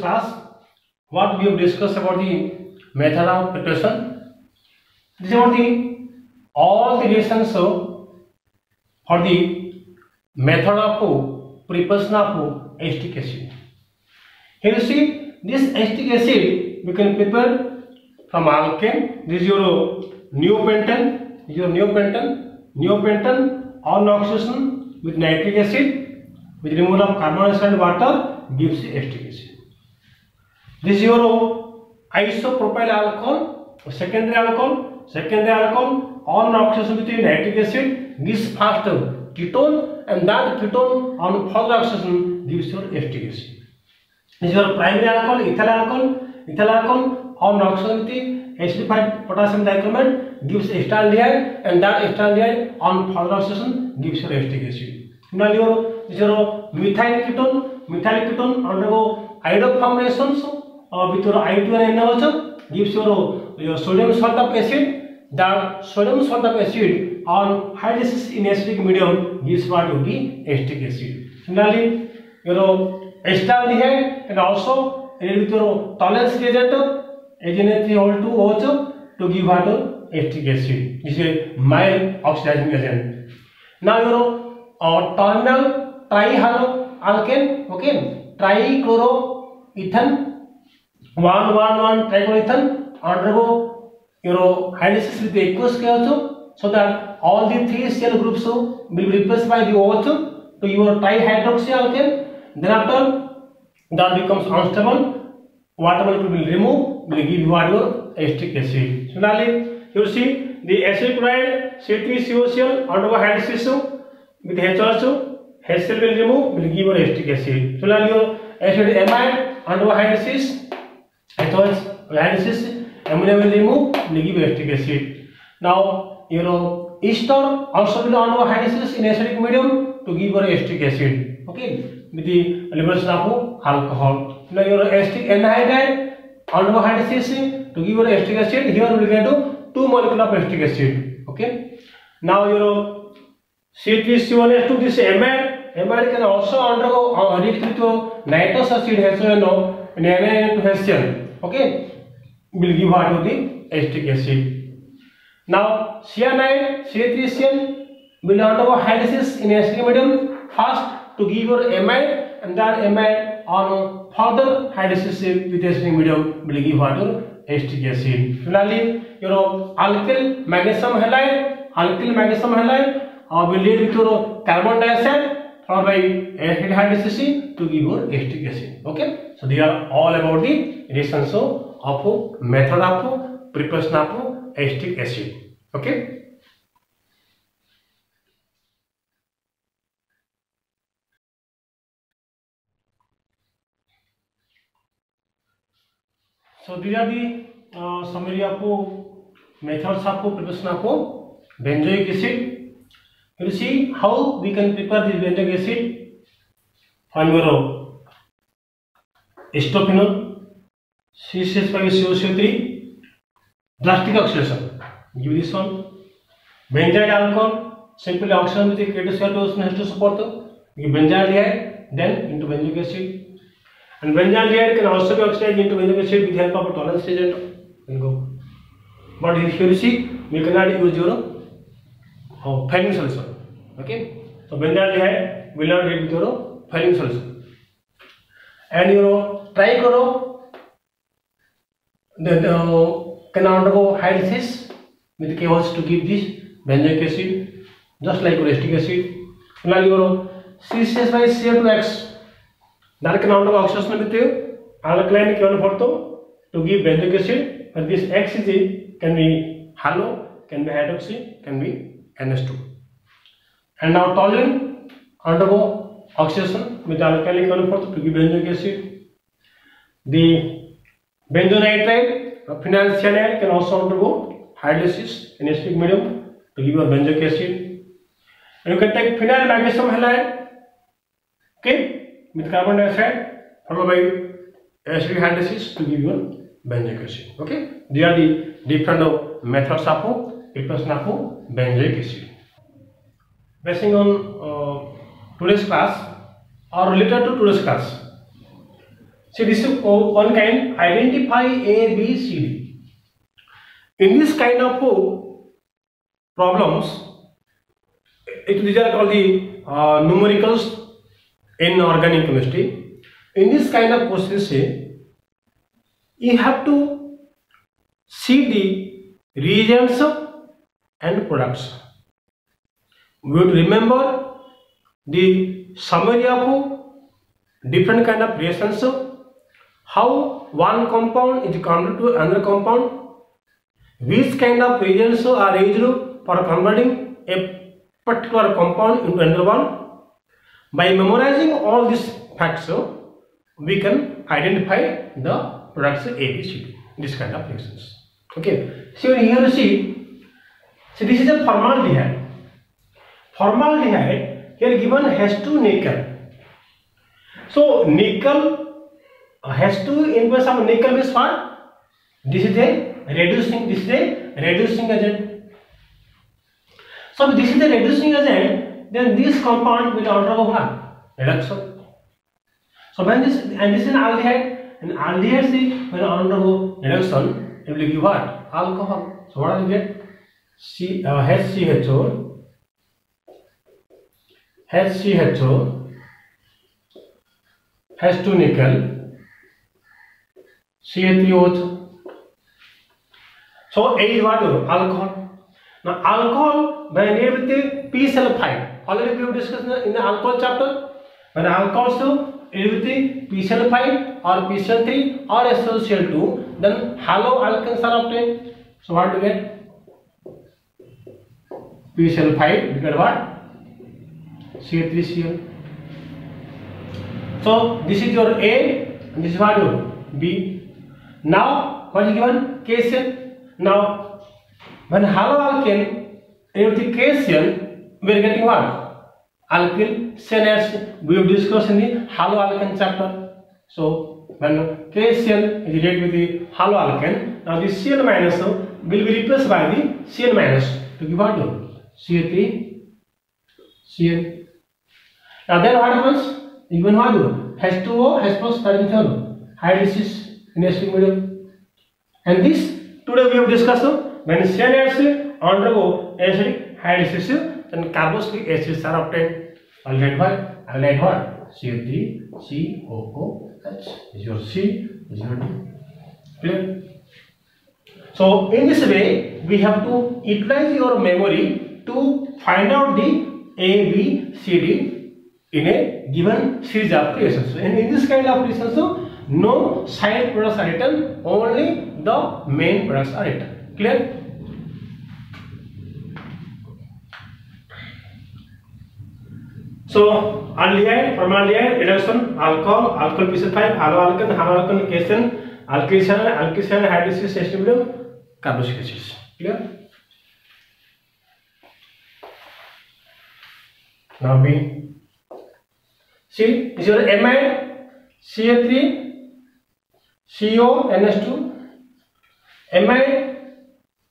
class what we have discussed about the method of preparation this about the all the reasons so for the method of preparation of acetic acid here you see this acetic acid we can prepare from alkane this is your neopentane this is your neopentane neopentane on oxidation with nitric acid with removal of carbon dioxide water gives acetic acid This is your isopropyl alcohol, secondary alcohol, secondary alcohol on oxidation with nitric acid gives first ketone and that ketone on further oxidation gives your acetic acid. This is your primary alcohol, ethyl alcohol, ethyl alcohol on oxidation with Hb5 potassium dichromate gives acetaldehyde and that acetaldehyde on further oxidation gives your acetic acid. Similarly, your, your methyl ketone, methyl ketone undergo iodoform reactions with your I2N enables gives your, your sodium sorbic acid that sodium sorbic acid on hydrolysis in acidic medium gives what would be acetic acid. Similarly, you know acetaldehyde and also added with your tolerance reagent AgNa3O2OH to give what acetic acid. This is a mild oxidizing agent. Now you know uh, terminal trihaloalkane okay trichloroethan one one one trigonethan undergo you know hydrolysis with aqueous KO2 so that all the three cell groups will be replaced by the OH to your trihydroxyalkane then after that becomes unstable water molecule will remove will give you your acetic acid similarly you will see the acetic chloride C3COCl undergo hydrolysis with HOH HCl will remove will give you acetic acid similarly your acid amide undergo hydrolysis Ethols, radishes, ammonia will remove ligibastic acid. Now, you know, ester also will undergo hydrolysis in acidic medium to give her acetic acid. Okay, with the liberation of alcohol. Now, your acetic anhydride undergo hydrolysis to give her acetic acid. Here we will get to two molecule of acetic acid. Okay. Now, you know, C3C1H2 this amide. Amide can also undergo react with nitrous acid as you know. name profession. Okay, will give what of the acetic acid. Now cyanide C3CN will undergo hydrolysis in acidic medium first to give your amide and then amide on further hydrolysis with acidic medium will give what your acetic acid. Finally, you know alkyl magnesium halide, alkyl magnesium halide uh, will lead with your carbon dioxide followed by hydrolysis to give your acetic acid. Okay. So they are all about the reactions of method of preparation of acetic acid. Okay. So these are the uh, summary of methods of preparation of benzoic acid. You see how we can prepare this benzoic acid formula acetophenol C C H five CO CO three plastic oxidation give this one benzyl alcohol simply oxidation with k2 cl dose has to support the benzyl aldehyde then into benzoic acid and benzyl aldehyde can also be oxidized into benzoic acid with help of a tolerance agent and go but if you see we cannot use your oh, filing solution okay so benzyl aldehyde will not react with your filing solution and you know try करो canadohydrates with chaos to give this benzoic acid just like restic acid canadohydrate CCS by CO2X that canadohydrate oxidation with you alkaline given for to to give benzoic acid and this X is can be halo can be hydroxy can be NH2 and now toluene undergo oxidation with alkaline given for to give benzoic acid The benzonitride phenylcyanide can also undergo hydrolysis in acidic medium to give you a benzoic acid. And you can take phenyl magnesium halide, okay, with carbon dioxide followed by acidic hydrolysis to give you a benzoic acid. Okay, they are the different methods of preparation of benzoic acid. Basing on uh, today's class or related to today's class, So this is one kind. identify A, B, C, D. In this kind of uh, problems, it, these are called the uh, numericals in organic chemistry. In this kind of process, uh, you have to see the reagents and products. We would remember the summary of different kind of reactions how one compound is converted to another compound which kind of reagents are used for converting a particular compound into another one by memorizing all these facts we can identify the products ABCD, this kind of reactions. Okay, so here you see, so this is a formaldehyde. Formaldehyde here given has two nickel. So nickel has to employ some nickel base for this is a reducing this is a reducing agent so if this is a reducing agent then this compound will undergo what reduction so when this and this is an aldehyde and aldehyde is when undergo reduction it will give what alcohol so what will get C uh, HCHO HCHO has two nickel CH3 oath. So A is what alcohol. Now alcohol when it with the P sulfide. Already we discussed in the alcohol chapter. When alcohol so it with the P sulfide or PCl3 or SOCl2, then halo alkanes are obtained. So what do we get? P sulfide because what? CH3Cl. So this is your A and this is what you B. Now, what is given? Cation. Now, when haloalkane the cation we are getting what? Alkyl cyanates. We have discussed in the haloalkane chapter. So, when cation is related with the haloalkane, now the Cl minus will be replaced by the Cl minus to give what? CA3, CN. Now then what happens? Even what do? H2O, H plus, hydrolysis nesting medium And this today we have discussed when acid undergo acidic hydrolysis, then carboxylic acids are obtained. Aldehyde by aldehyde what? CO3, COOH is your C is your D. Clear? So in this way we have to utilize your memory to find out the A, B, C, D in a given series of reactions. And in this kind of reactions, no side products are written only the main products are written clear So aldehyde, formaldehyde, reduction, alcohol, alcohol PC5, haloalkane, haloalkane, ketone, alkyl cyanide, alkyl cyanide, hydroxyl, cetabrom, carboxylic acids. Clear? Now B. See, this is your amide, CA3, CO NH2 Mi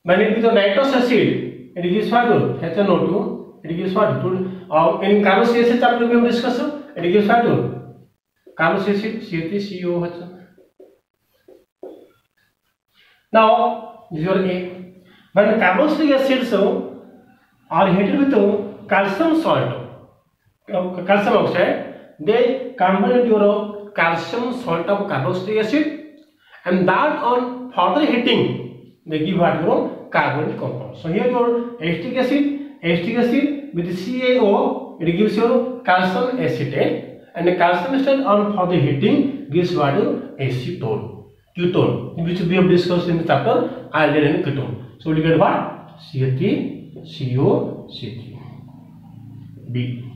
when it is a nitrous acid it gives what HNO2 it gives what uh, in carbon acid chapter we have discussed it gives what acid C3 CO now this is your A when carboxylic acids are heated with calcium salt calcium oxide they convert your calcium salt of carbon acid and that on further heating they give what from carbonic compound. So here your acetic acid, acetic acid with CaO it gives you calcium acetate and the calcium acetate on further heating gives what you acetone, ketone which we have discussed in the chapter aldehyde and ketone. So we get what CH3, CO, C3, B.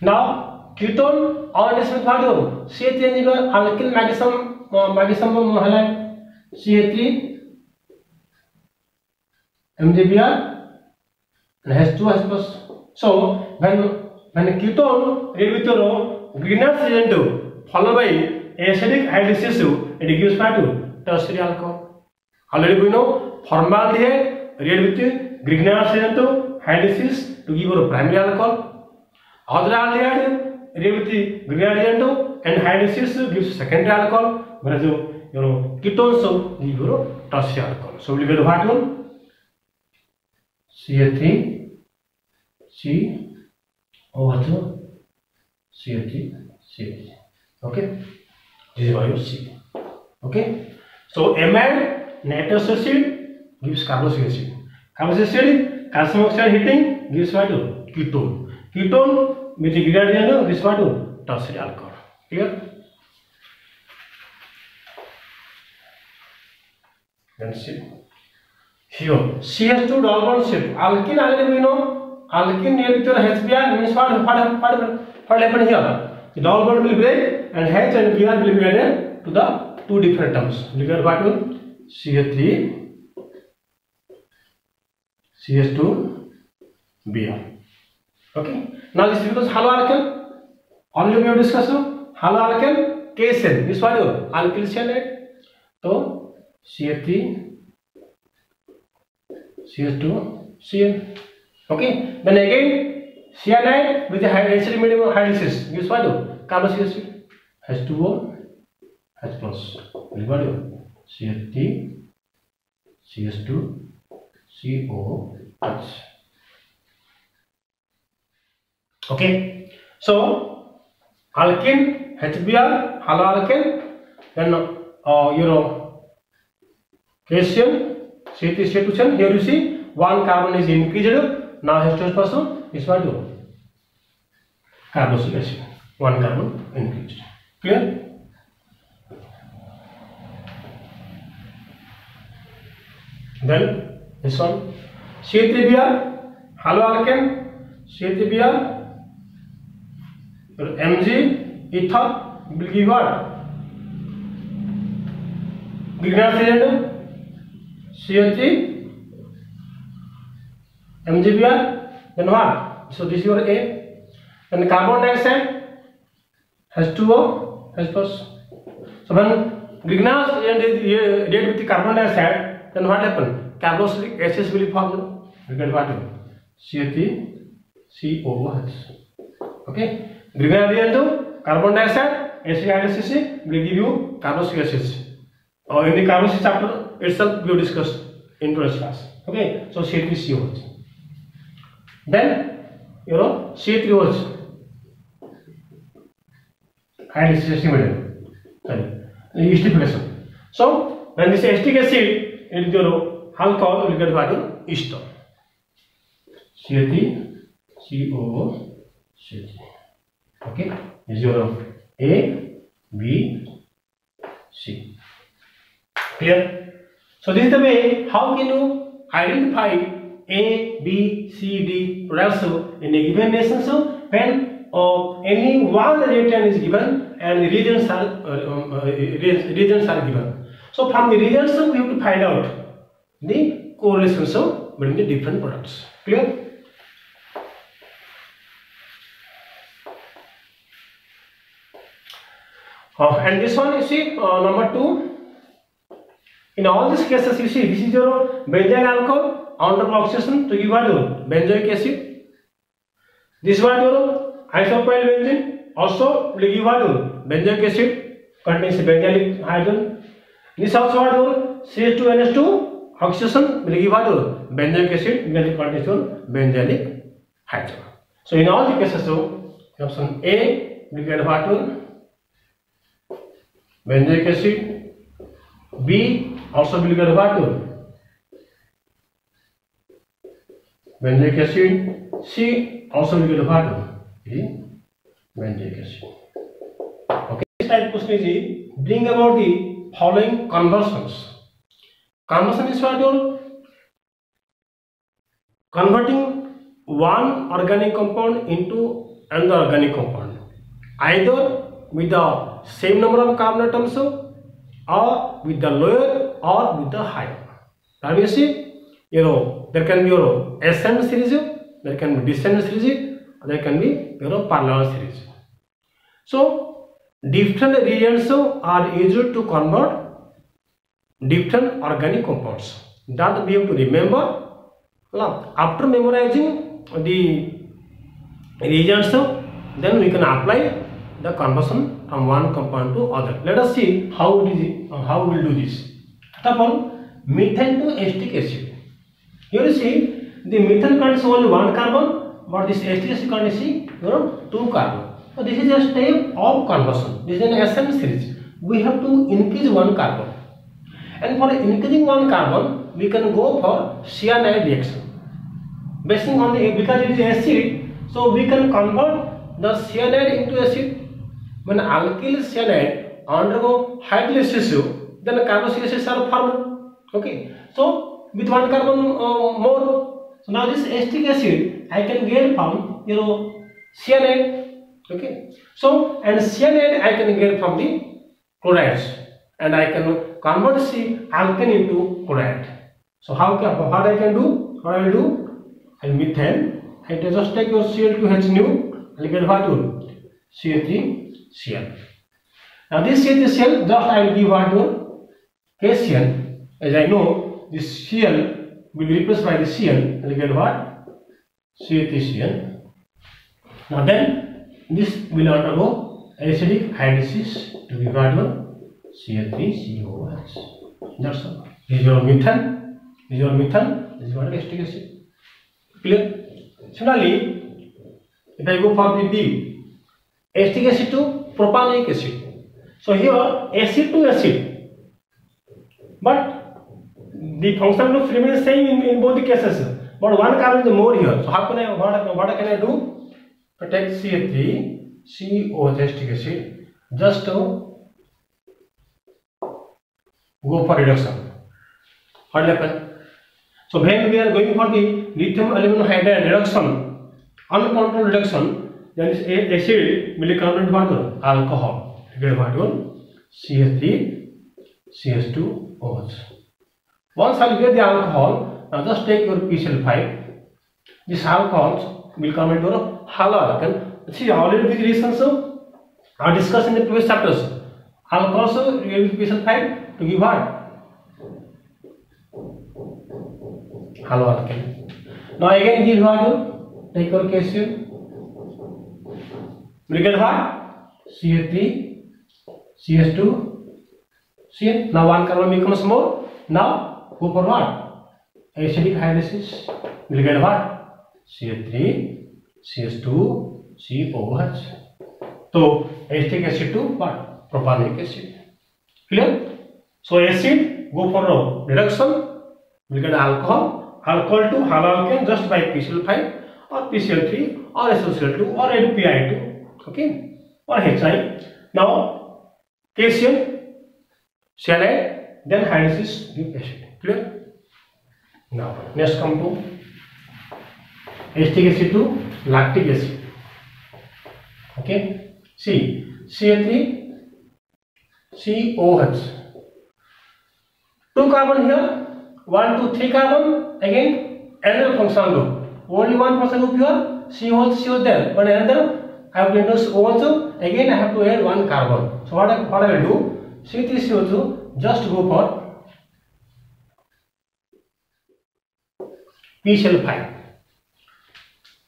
Now ketone on is with what group CH3 is your alkyl magnesium magnesium halide CH3 MgBr and H2S plus so when when ketone react with your greenhouse reagent followed by acidic hydrolysis it gives what tertiary alcohol already we know formaldehyde react with greenhouse reagent hydrolysis to give your primary alcohol other aldehyde reactivity gradient and hydrolysis gives secondary alcohol whereas you know ketones so give you tertiary alcohol so we'll get what one ca3 c OH ca3 ca3 okay this is you c okay so amide nitrous acid gives carboxylic acid carboxylic acid calcium oxide heating gives what ketone ketone with the gradient of this one to tertiary alcohol clear then see here ch2 double shift alkene already we know alkene near between hbr means what what what what happen here the double bond will break and h and br will be added to the two different terms look at what will ch3 ch2 br Okay. Now this becomes halo alkane. Already we have discussed now. Halo alkane K cell. This what you alkyl cyanide. So CH3, CH2, Cn. Okay. Then again cyanide with the hydrogen medium of hydrolysis. This what you carbon acid H2O H plus. This what you CH3, CH2, COH. Okay, so alkene, HBr, haloalkane, then uh, you know cation, C3 station. Here you see one carbon is increased. Now histose person is what do carboxylation. One carbon increased. Clear? Then this one C3Br, haloalkane, C3Br. तर M G इथं बिलगीवाड ग्लिग्नासिलेंड C H E M G B R then what so this is your a and carbon dioxide h2o h plus so when grignard reagent is react with the carbon dioxide then what happen carboxylic acids will be formed you get what c o h okay ग्रीगनारियन जो carbon dioxide NC-CC will give you carbonic acid. Or in the carbonic chapter itself we will discuss in today's class. Okay, so sheet is yours. Then you know sheet yours. And this is estimated. Sorry, estimation. So when this acetic acid it is you know alcohol will get value ester. CAT CO CAT okay your b c clear so this is the way how can you identify a b c d products in a given nation so when uh, any one region is given and regions are uh, um, uh, regions are given so from the regions we have to find out the correlation so between the different products clear Uh, and this one you see uh, number two. In all these cases you see this is your benzyl alcohol under oxidation to give you benzoic acid. This one your isopropyl benzene also will give you benzoic acid contains benzylic hydrogen. This also what your CH2NH2 oxidation will give you benzoic acid will contains your benzylic hydrogen. So in all the cases so option A will get what your benzoic acid B also will get what? Benzoic acid C also will get what? The benzoic acid. Okay. This type question is bring about the following conversions. Conversion is what? Your converting one organic compound into another organic compound either with the same number of carbon atoms uh, or with the lower or with the higher. Now you see, you know, there can be your ascent series, there can be descent series, there can be your parallel series. So, different reagents uh, are used to convert different organic compounds that we have to remember. Now, after memorizing the reagents, uh, then we can apply the conversion from one compound to other. Let us see how it is, how we will do this. First of all, to acetic acid. Here you see the methane contains only one carbon, but this acetic acid contains you know, two carbon. So this is a step of conversion. This is an SM series. We have to increase one carbon, and for increasing one carbon, we can go for cyanide reaction. Basing on the because it is acid, so we can convert the cyanide into acid when alkyl cyanide undergo hydrolysis, then carbocylases are formed. Okay. So with one carbon uh, more. So now this acetic acid I can get from you know cyanide. Okay. So and cyanide I can get from the chlorides and I can convert C alkene into chloride. So how can what I can do? What I will do? I'll methane. I just take your Cl2H new. I'll get what you C 3 HCl. Now this HCl just I will give what to HCl. As I know this Cl will be replaced by the Cl and get what? CHCl. Now then this will undergo acidic hydrolysis to be what to Cl3COH. That's all. This is your methane. This is your methane. This is what acetic acid. Clear? Similarly, if I go for the B, acetic acid to propanoic acid. So here acid to acid, but the functional group remains same in, in both the cases. But one carbon is more here. So how can I what, what can I do? I take CH3, COH acid, just to go for reduction. What happen? So when we are going for the lithium aluminum hydride reduction, uncontrolled reduction, यानी ए acid मिलीकार्बोनेट बार दो alcohol again what one CH3 CH2OH once I'll get the alcohol now just take your PCl5 this alcohols will come into a halal alkane see already these reasons are discussed in the previous chapters alcohols will PCl5 to give what halal alkane now again give what take your calcium brigade what CH3 CH2 CH now one carbon becomes more now go for what acidic hydrolysis will get what CH3 CH2 COOH so acetic acid to what propanic acid clear so acid go for reduction will get alcohol alcohol to halal can just by PCl5 or PCl3 or SOCl2 or NPI2 okay or hi now calcium cyanide, then hydrolysis give acid clear now next come to acetic acid to lactic acid okay see CA3 COH two carbon here one two three carbon again another functional group only one functional group here CO CO there but another I have to introduce O2. Again, I have to add one carbon. So what I, what I will do? C3CO2 just go for P shell PCl5.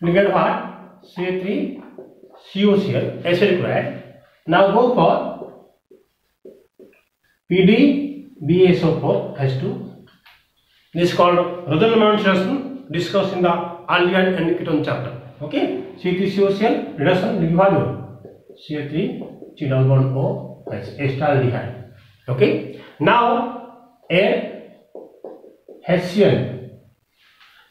You get what? C3COCl acidic required. Now go for PDBaSO4 H2. This is called Rutherford demonstration discussed in the earlier and ketone chapter. Okay. C3CO सेल reduction विभाजन CO3 C double bond O plus aldehyde okay now a hessian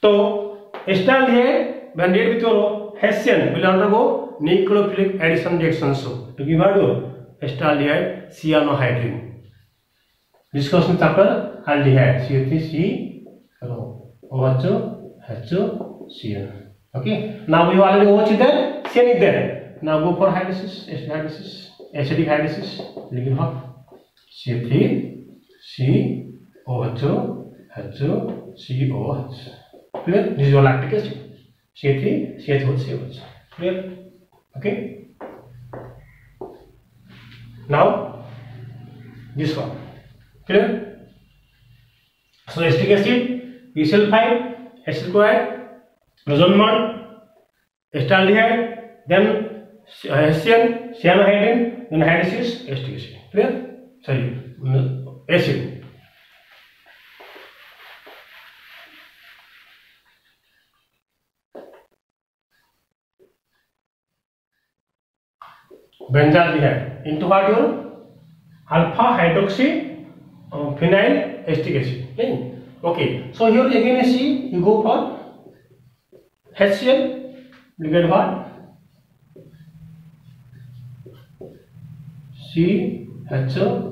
तो aldehyde when read with your hessian will undergo nucleophilic addition reaction so to give out aldehyde cyanohydrin discussion chapter aldehyde CO3 C hello O2 HCl Okay. Now we already watched the Sienic there. Now go for hydrolysis, acid hydrolysis, acidic hydrolysis. Liquid hot C3, COH2, H2, COH. Clear? This is your lactic acid. C3, CH4, COH. Clear? Okay. Now this one. Clear? So acetic acid, Bcl5, acetyl chloride. measurement staldehyde then hessian cyanhydrin then hydrosis acetic acid clear sorry acid benzaldehyde into what your alpha hydroxy uh, phenyl acetic acid right okay so here again you see you go for HCl, we get what? CHOOH,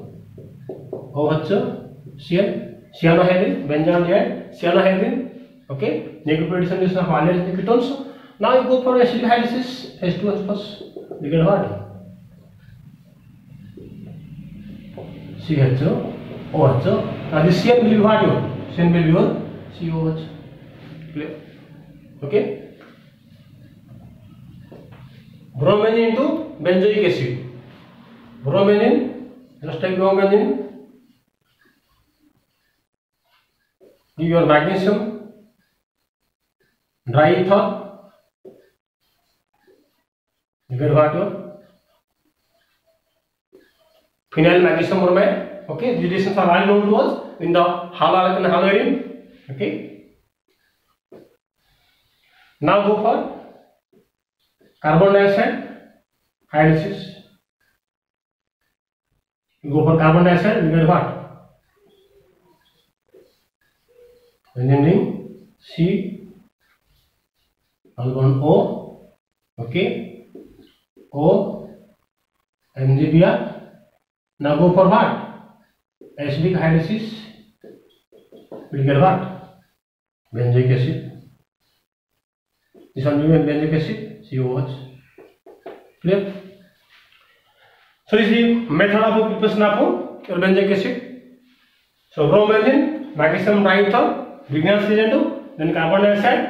Cl, cyanohydrin, benzaldehyde, cyanohydrin. Okay, negative reduction of valence ketones. Now you go for acid hydrolysis, H2S plus. We get what? CHO, OH. Now this Cl will be what? Cl will be your COH. Clear? Okay. Bromine into benzoic acid. Bromanine, just take bromanine. Give your magnesium, dry ether, you get water, phenyl magnesium bromide. Okay, these reactions are well known to us in the halo alkene haloene. Okay. now go for carbon dioxide hydrolysis go for carbon dioxide we get what remaining c carbon o okay o mgbr now go for what acidic hydrolysis we get what benzoic acid These are new malic acid, COOH. Clear? So this is method of preparation of benzoic acid. So from benzene, magnesium diethyl, beginner oxidant, then carbon dioxide,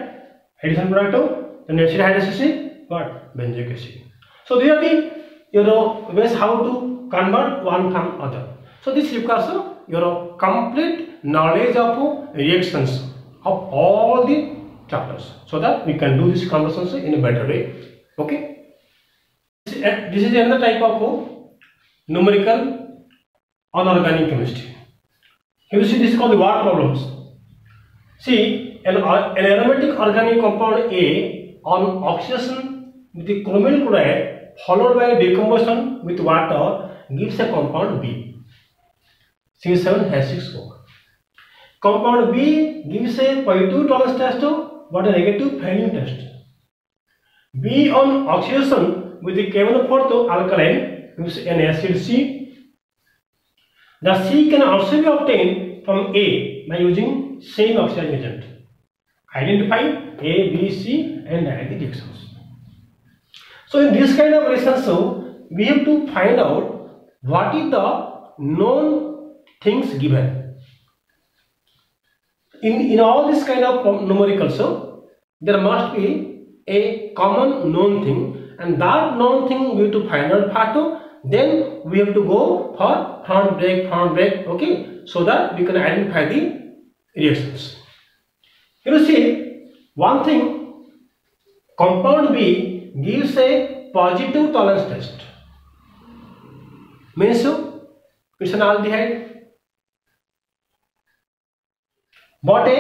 addition product, then acid hydroxy, what benzoic acid. So these are the you know ways how to convert one from other. So this requires your complete knowledge of reactions of all the chapters so that we can do this conversions in a better way okay this is another type of numerical organic chemistry here you see this is called the war problems see an, an aromatic organic compound a on oxidation with the chromium chloride followed by decomposition with water gives a compound b c7h6o compound b gives a pyruvate tallest testo but a negative fairing test. Be on oxidation with the carbon alkaline gives an acid C. The C can also be obtained from A by using same oxygen agent. Identify A, B, C and direct the reactions. So in this kind of relationship, we have to find out what is the known things given in in all this kind of numericals, also there must be a common known thing and that known thing we have to find out part two then we have to go for front break front break okay so that we can identify the reactions you see one thing compound b gives a positive tolerance test means it's an aldehyde bought a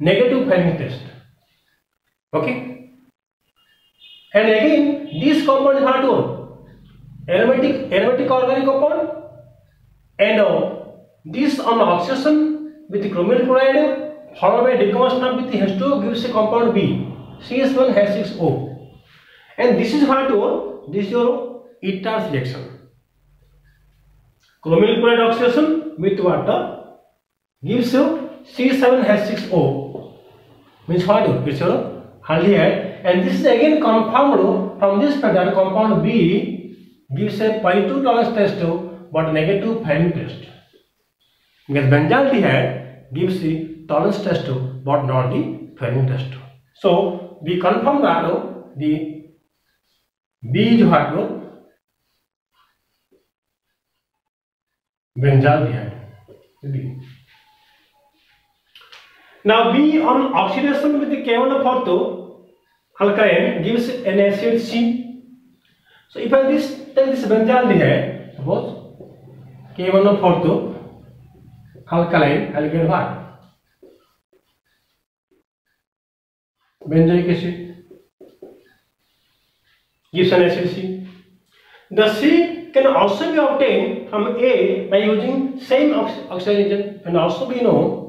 negative Fleming test. Okay. And again, these compounds are two aromatic, aromatic organic compound and uh, this on oxidation with chromium chloride followed by decomposition with H2O gives a compound B CS1H6O. And this is H2O, this is your ETA reaction. Chromium chloride oxidation with water gives you C7 has 6 O means hydro, which you earlier, and this is again confirmed from this pattern. Compound B gives a 0.2 tolerance test to but negative Feynman test. Because benzaldehyde gives the tolerance test to but not the Feynman test. So we confirm that the B is hydro benzaldehyde. Now B on oxidation with the K1 alkyne gives an acid C. So if I this take this benzaldehyde, suppose K1 alkyne, I'll get what? Benzoic acid gives an acid C. The C can also be obtained from A by using same oxygen and also we know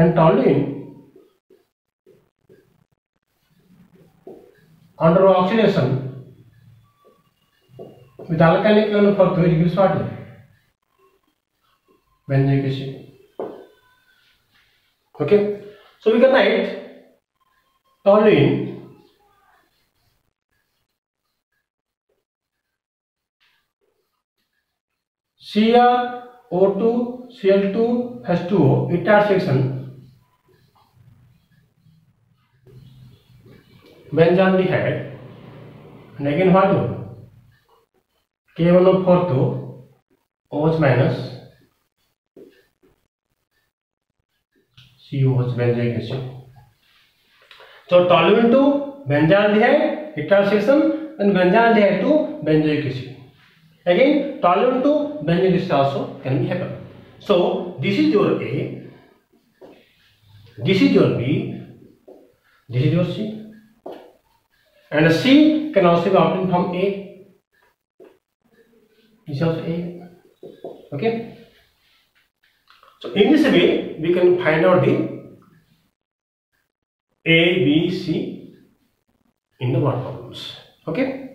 and toluene under oxidation with alkali ion for it gives what benzoic acid okay so we can write toluene CrO2 Cl2 H2O it has section Benjamin had an eigenvalue k1 of 4 to OH minus COH benzyl ratio. So toluene to benzaldehyde heterosection and benzaldehyde to benzoic acid. Again toluene to benzoic acid also can happen. So this is your A, this is your B, this is your C. And C can also be obtained from A. This is also A. Okay. So in this way, we can find out the A, B, C in the word problems. Okay.